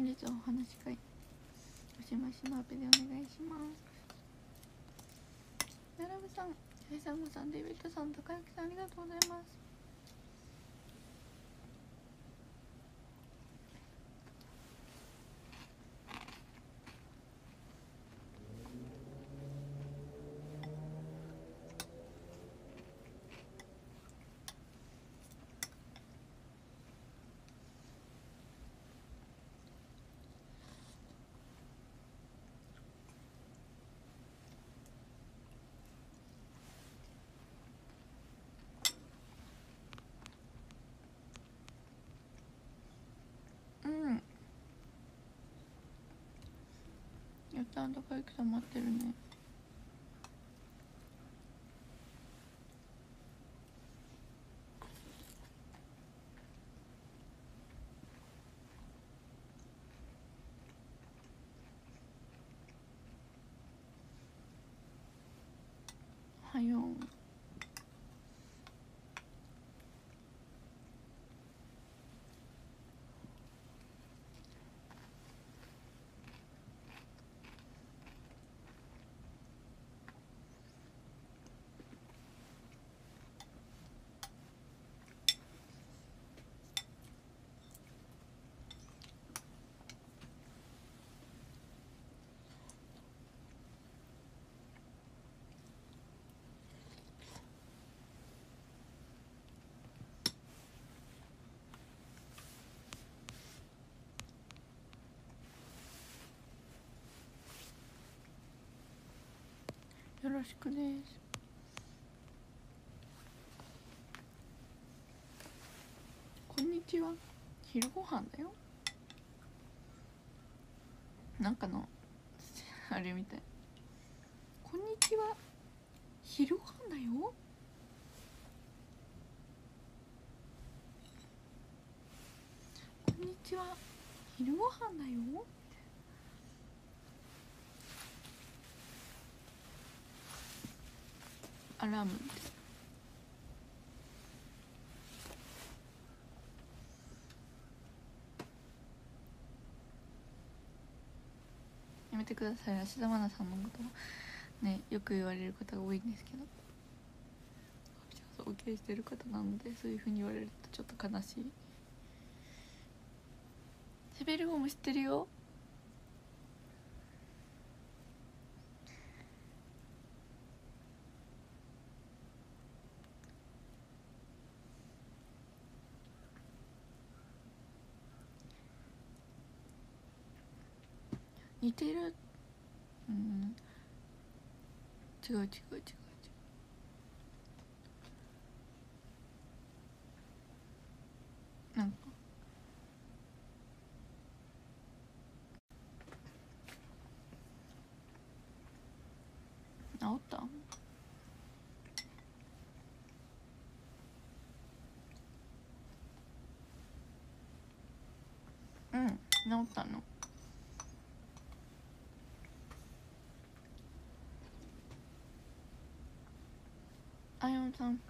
本日はお話し会おしましのアペでお願いします。ララブさんヤイサムさんデビッドさん高焼さんありがとうございますうんやったん高之さん待ってるね。はよう。よろしくですこんにちは。昼ご飯だよ。なんかの あれみたい。こんにちは。昼ご飯だよ。こんにちは。昼ご飯だよ。アラーム。やめてください。芦田愛菜さんのことねよく言われる方が多いんですけど。尊敬してる方なのでそういうふうに言われるとちょっと悲しい。シベルゴも知ってるよ。似てる？うん。違う違う違う違う。なんか。治った？うん治ったの。あやんさん。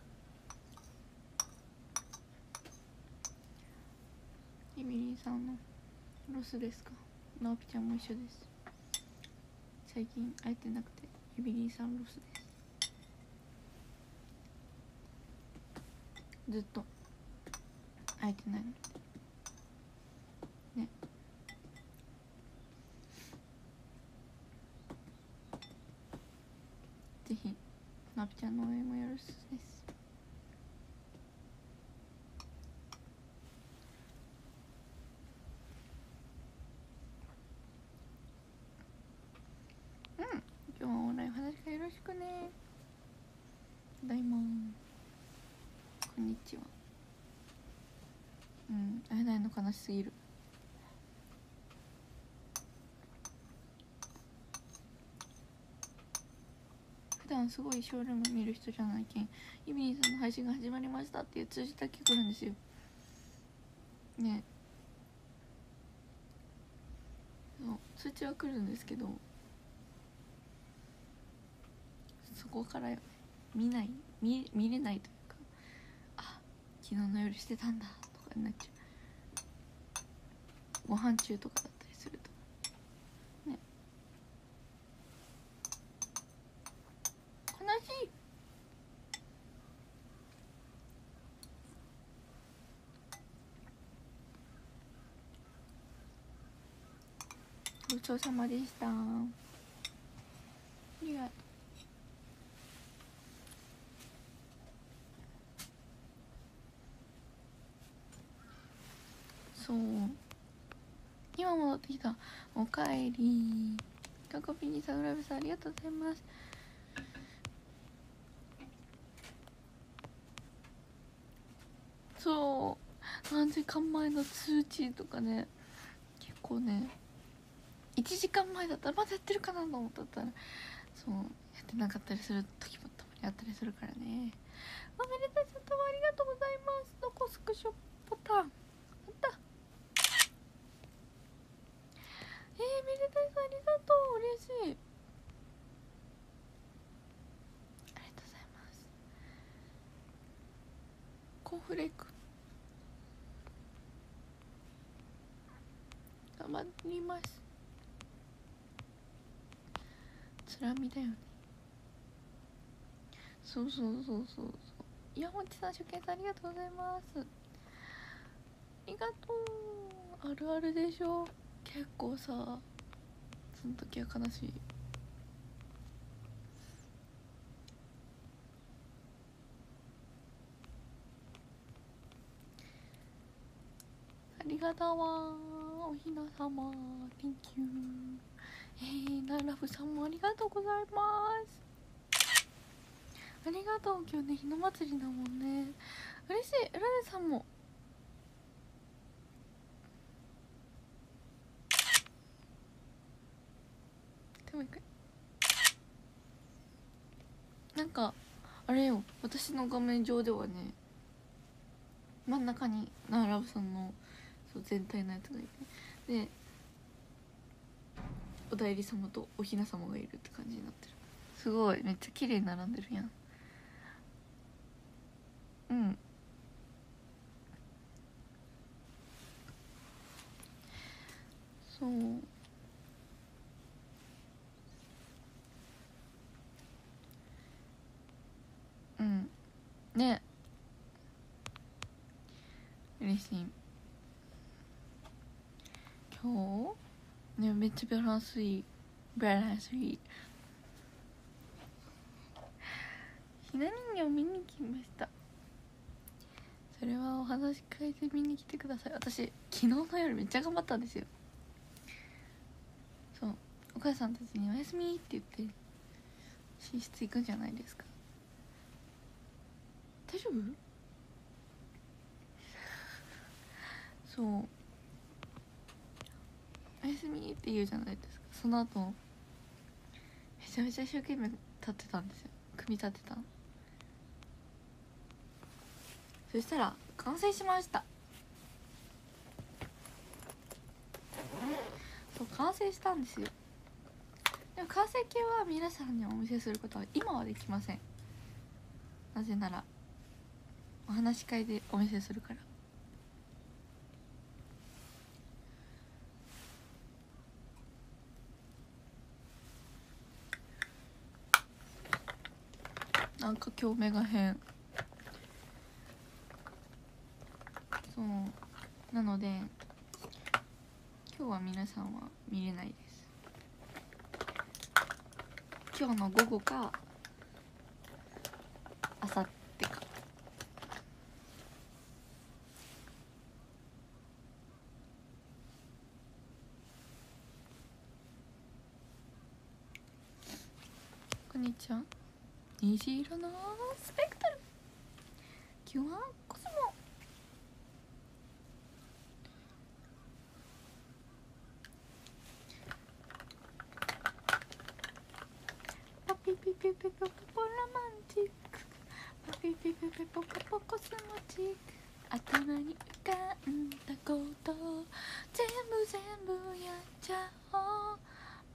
イミリンさんのロスですか？なおぴちゃんも一緒です。最近会えてなくてイミリンさんロスです。ずっと会えてないのね。ぜひなぴちゃんの応援もよろしいです。うん。今日はオンライン話がよろしくね。ただいまこんにちは。うん。会えないの悲しすぎる。段すごいショールーム見る人じゃないけんイミリンさんの配信が始まりましたっていう通知だけ来るんですよ。ね。そう通知は来るんですけどそこから見ない見見れないというかあ昨日の夜してたんだとかになっちゃう。ご飯中とかだったりちそうさまでした。ありがとう。そう。今戻ってきた。おかえり。カコピニサグラビさんありがとうございます。そう。何時間前の通知とかね結構ね1時間前だったらまだやってるかなと思ったらそうやってなかったりする時もたまにあったりするからね。おめでたいさんどうありがとうございます。どこスクショボタン。あった。えー、めでたいさんありがとう。嬉しい。ありがとうございます。コーフレーク。頑張ります。つらみだよね。そうそうそうそうそう。山本さん初見さんありがとうございます。ありがとう。あるあるでしょ。結構さその時は悲しい。ありがとうわおひなさま。Thank you えー、ナラフさんもありがとうございます。ありがとう今日ねひな祭りだもんね。嬉しいラネさんも。でもいくなんかあれよ。私の画面上ではね真ん中にナーラブさんのそう全体のやつがいて。でお代理様とおひな様がいるって感じになってる。すごいめっちゃ綺麗に並んでるやん。うん。そう。うん。ね。嬉しい。今日？ねめっちゃバランスいい。バランスいい。ひな人形見に来ました。それはお話し会で見に来てください。私昨日の夜めっちゃ頑張ったんですよ。そう。お母さんたちに「おやすみ」って言って寝室行くじゃないですか。大丈夫？そう「おやすみ」って言うじゃないですか。その後めちゃめちゃ一生懸命立ってたんですよ。組み立てたそしたら完成しました。そう完成したんですよ。でも完成形は皆さんにお見せすることは今はできません。なぜならお話し会でお見せするから。なんか今日目が変。そう。なので今日は皆さんは見れないです。今日の午後かあさってか。こんにちは。虹色のスペクトル。今日はコスモ。パピピピピポポポロマンチックパピピピピポポポコスモチック。頭に浮かんだこと。全部全部やっちゃおう。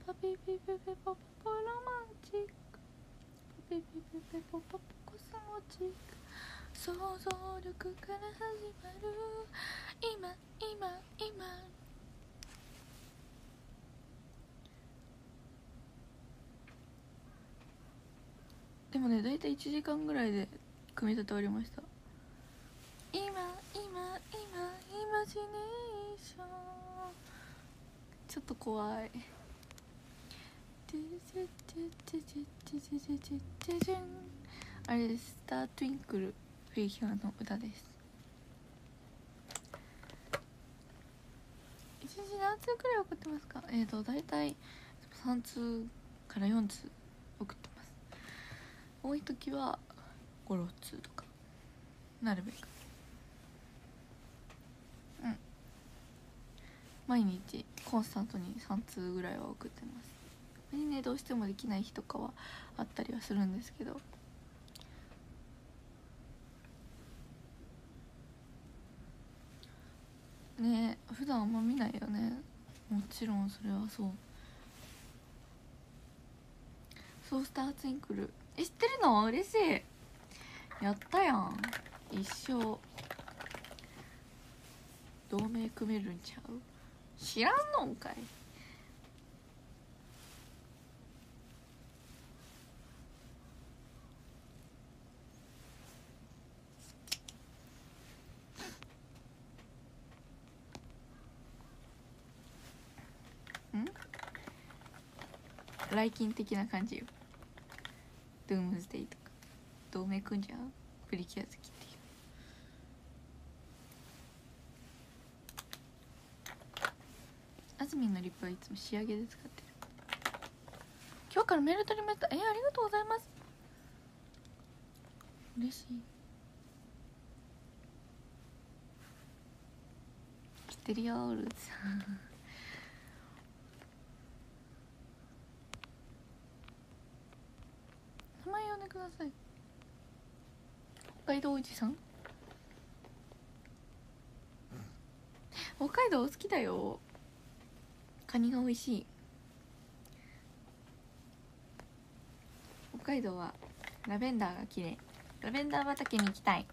パピピピピポポポロマンチック。ピピピピポポポコスモチック想像力から始まる今今今でもね大体1時間ぐらいで組み立て終わりました今今今イマジネーションちょっと怖いあれです。スタートゥインクルプリキュアの歌です。一日何通くらい送ってますか？えっ、ー、と大体3通から4通送ってます。多い時は56通とかなるべく。うん。毎日コンスタントに3通ぐらいは送ってます。ねどうしてもできない日とかはあったりはするんですけど。ね普段あんま見ないよね。もちろんそれはそう。そうスターツインクルえ知ってるの？嬉しい。やったやん。一生。同盟組めるんちゃう？知らんのんかい。来勤的な感じよ。ドゥームズデイとか。同盟組んじゃうプリキュア好きっていう。あずみんのリップはいつも仕上げで使ってる。今日からメール取りました。えー、ありがとうございます。嬉しい。知ってるよルーツさんください。北海道おじさん？北海道好きだよ。カニが美味しい。北海道はラベンダーが綺麗。ラベンダー畑に行きたい。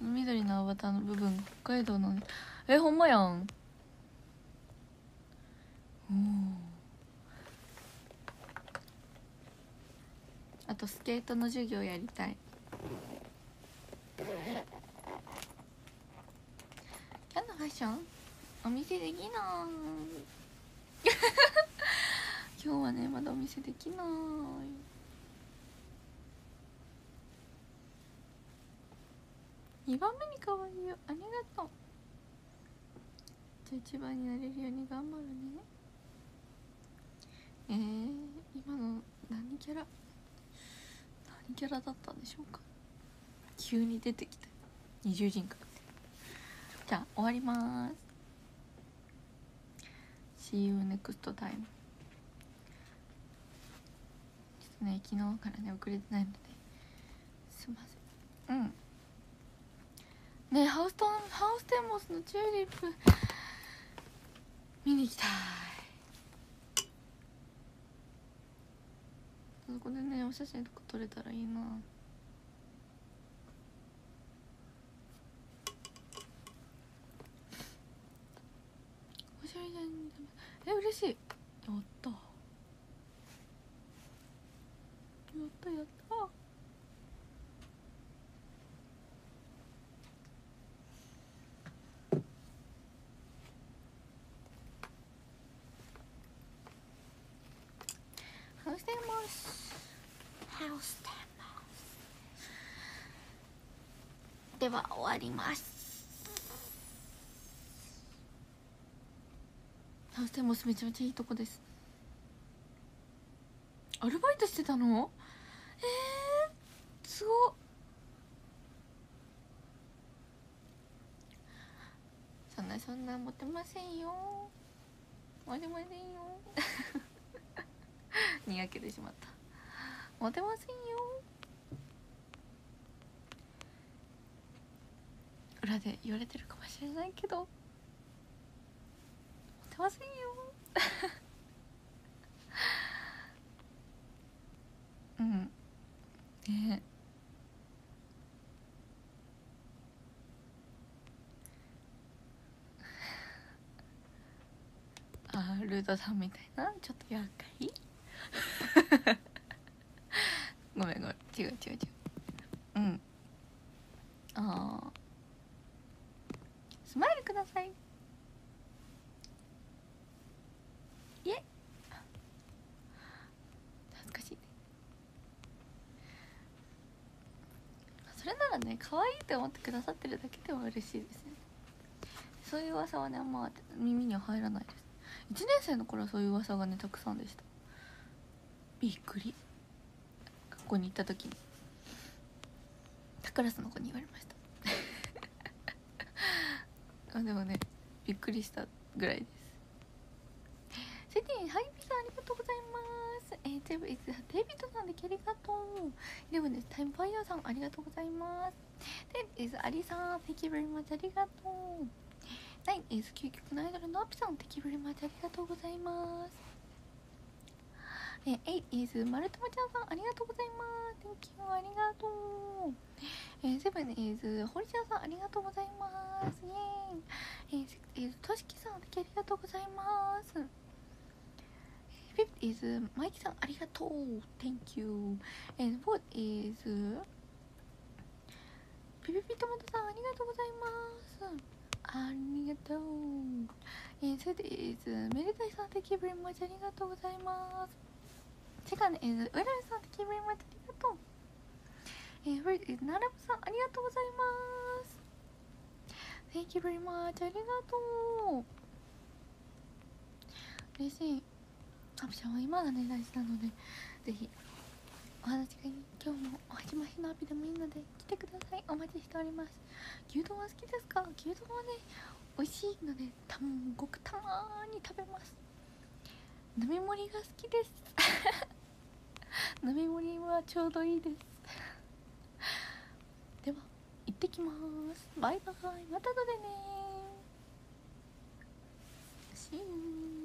緑のアバターの部分北海道の。えほんまやんおおあとスケートの授業やりたい。今日のファッション？お見せできない。今日はねまだお見せできない。2番目に可愛いよ。ありがとう。じゃあ1番になれるように頑張るね。えー、今の何キャラ？キャラだったんでしょうか？急に出てきた二重人格。じゃあ終わります。See you next time ちょっとね昨日からね遅れてないので。すいません。うん。ねハウストンハウステンボスのチューリップ。見に行きたいそこでねお写真とか撮れたらいいな。おしゃれじゃん。え嬉しい。やった。やったやった。ハウステでは終わります。ハウステンボスめちゃめちゃいいとこです。アルバイトしてたの？えー、すごそんなそんなモテませんよ。モテませんよ。にやけてしまった。モテませんよ。裏で言われてるかもしれないけど。モテませんよ。うん。ね。あルートさんみたいな？ちょっと厄介。違う違う違う。うん。ああスマイルください。いえ。恥ずかしい。それならね可愛いと思ってくださってるだけでも嬉しいですね。そういう噂はねあんま耳には入らないです。1年生の頃はそういう噂がねたくさんでした。びっくり。校に行った時にクラスの子に言われました。あでもねびっくりしたぐらいです。セティンハイピさんありがとうございます。えー、テーブイズデビッドさんでありがとう。イレブンですタイムファイヤーさんありがとうございます。テンイズアリさん Thank you very much ありがとう。ナインイズ究極のアイドルのアピさん Thank you very much ありがとうございます。えー、8 is マルトマちゃんさんありがとうございます。Thank you ありがとう。えー、7 is 堀ちゃんさんありがとうございます。イエーイえー、6 is としきさんありがとうございます。5 is マイキさんありがとう。Thank you and 4 is ピピピトマトさんありがとうございます。ありがとう。えー、それで、えー、メルタイさん、Thank you very much ありがとうございます。セカンド is うらさん、Thank you very much ありがとう。えー、フリー is ならぶさん、ありがとうございます。Thank you very much ありがとう。嬉しい。アプションは今がね、大事なので、ぜひ、お話がに今日もお始まりのアピでもいいので来てくださいお待ちしております牛丼は好きですか？牛丼はね美味しいのでたんごくたまに食べます飲み盛りが好きです 飲み盛りはちょうどいいです。では行ってきます。バイバイ。また後でね See you